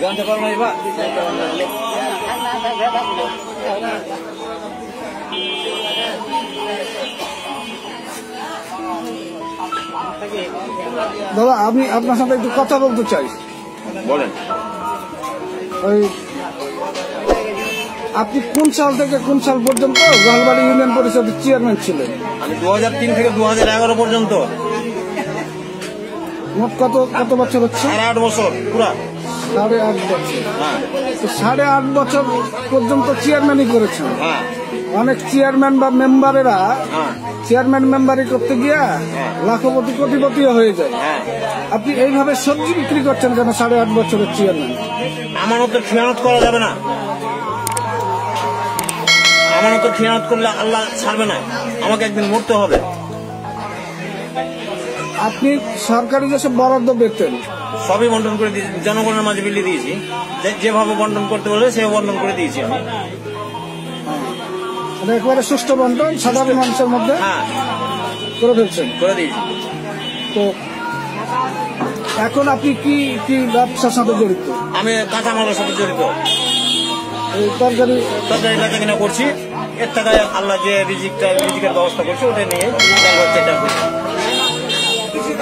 Ganda pa দাদা আমি আপনার সাথে একটু কথা বলতে চাই। বলেন। ওই আপনি কোন সাল থেকে কোন সাল পর্যন্ত জলবাড়ি ইউনিয়ন পরিষদের চেয়ারম্যান ছিলেন? আমি দু হাজার তিন থেকে দু হাজার এগারো পর্যন্ত। মোট কত কত বছর হচ্ছে? সাড়ে আট বছর পুরা। সাড়ে আট বছর। হ্যাঁ। সাড়ে আট বছর পর্যন্ত চেয়ারম্যানই করেছেন? হ্যাঁ। অনেক চেয়ারম্যান বা মেম্বারেরা হ্যাঁ। চেয়ারম্যান মেম্বারি করতে গিয়া লাখপতি কোটিপতিও হয়ে যায়। আপনি এইভাবে সবজি বিক্রি করছেন কেন সাড়ে আট বছরের চেয়ারম্যান? আমার আমানতের খেয়ানত করা যাবে না। আমার আমানতের খেয়ানত করলে আল্লাহ ছাড়বে না। আমাকে একদিন মরতে হবে। আপনি সরকারি যেসব বরাদ্দ পেতেন। সবই বন্টন করে দিয়েছি জনগণের মাঝে বিলিয়ে দিয়েছি। যেভাবে বন্টন করতে বলে সেভাবে বন্টন করে দিয়েছি আমি। একেবারে সুষ্ঠু বন্টন সাধারণ মানুষের মধ্যে হ্যাঁ। করে ফেলছেন। করে দিয়েছি। তো এখন আপনি কি কি ব্যবসার সাথে জড়িত? আমি কাঁচামালের সাথে জড়িত। তরকারি তরকারি বেচা কিনা করছি। এর টাকায় আল্লাহ যে রিজিকটা রিজিকের ব্যবস্থা করছে ওটা নিয়ে করছি।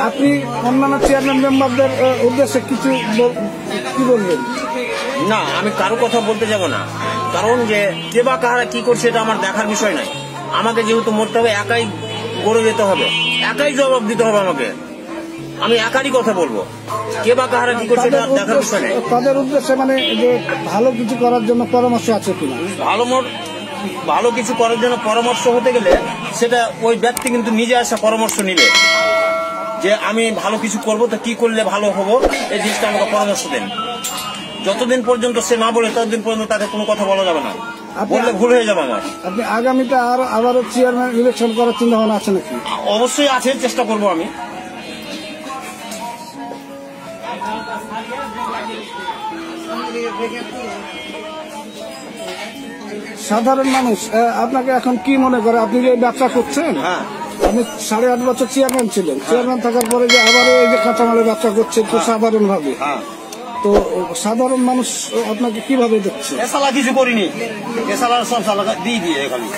আপনি অন্যান্য চেয়ারম্যান মেম্বারদের উদ্দেশ্যে কিছু কি বলবেন? না আমি কারও কথা বলতে যাব না। কারণ যে কে বা কারা কি করছে এটা আমার দেখার বিষয় নাই। আমাকে যেহেতু মরতে হবে একাই গড়ে যেতে হবে। একাই জবাব দিতে হবে আমাকে। আমি একারই কথা বলব। কে বা কাহারা কি করছে এটা দেখার বিষয় নেই। তাদের উদ্দেশ্যে মানে যে ভালো কিছু করার জন্য পরামর্শ আছে কিনা? ভালো মোর ভালো কিছু করার জন্য পরামর্শ হতে গেলে সেটা ওই ব্যক্তি কিন্তু নিজে আসা পরামর্শ নিবে। যে আমি ভালো কিছু করব তো কি করলে ভালো হব? এই জিনিসটা আমাকে পরামর্শ দেন। যতদিন পর্যন্ত সে না বলে ততদিন পর্যন্ত তাকে কোনো কথা বলা যাবে না। বললে ভুল হয়ে যাবে আমার। আপনি আগামীতে আর আবারও চেয়ারম্যান ইলেকশন করার চিন্তা ভাবনা আছে নাকি? অবশ্যই আছে চেষ্টা করব আমি। সাধারণ মানুষ আপনাকে এখন কি মনে করে? আপনি যে ব্যবসা করছেন? হ্যাঁ। আপনি সাড়ে আট বছর চেয়ারম্যান ছিলেন। চেয়ারম্যান থাকার পরে যে আবারও এই যে কাঁচামালের ব্যবসা করছে একটু সাধারণ ভাবে হ্যাঁ। তো সাধারণ মানুষ আপনাকে কীভাবে দেখছে? এ সালা কিছু করিনি। এ সালার সব সালা দিয়ে দিয়ে খালি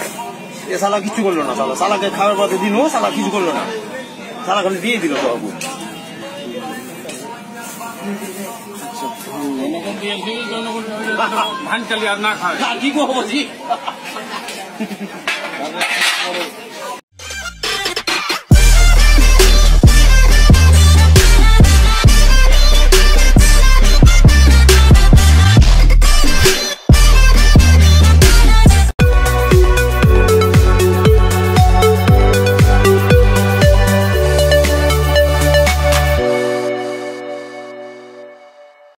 এ সালা কিছু করল না সালা সালাকে খাওয়ার পথে দিন সালা কিছু করল না। সালা খালি দিয়ে দিল বাবু ধান চালি আর না খায়। কি করব জি?